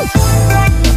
Oh, oh,